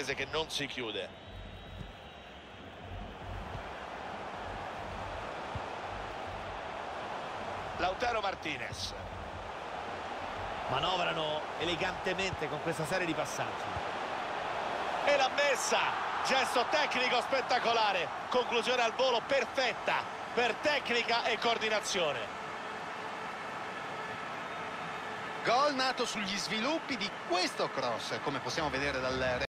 olandese che non si chiude. Lautaro Martinez. Manovrano elegantemente con questa serie di passaggi. E l'ha messa! Gesto tecnico spettacolare. Conclusione al volo perfetta per tecnica e coordinazione. Gol nato sugli sviluppi di questo cross, come possiamo vedere dal